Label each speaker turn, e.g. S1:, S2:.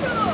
S1: Let's go!